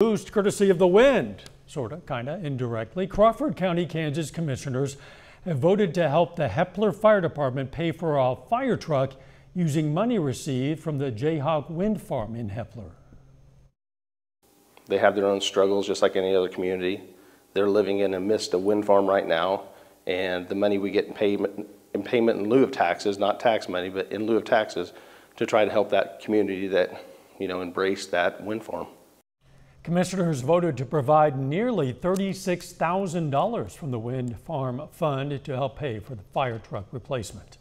Boost courtesy of the wind, sort of, kind of, indirectly. Crawford County, Kansas commissioners have voted to help the Hepler Fire Department pay for a fire truck using money received from the Jayhawk Wind Farm in Hepler. They have their own struggles just like any other community. They're living in the midst of wind farm right now, and the money we get in payment, in payment in lieu of taxes, not tax money, but in lieu of taxes, to try to help that community that, you know, embraced that wind farm. Commissioners voted to provide nearly $36,000 from the wind farm fund to help pay for the fire truck replacement.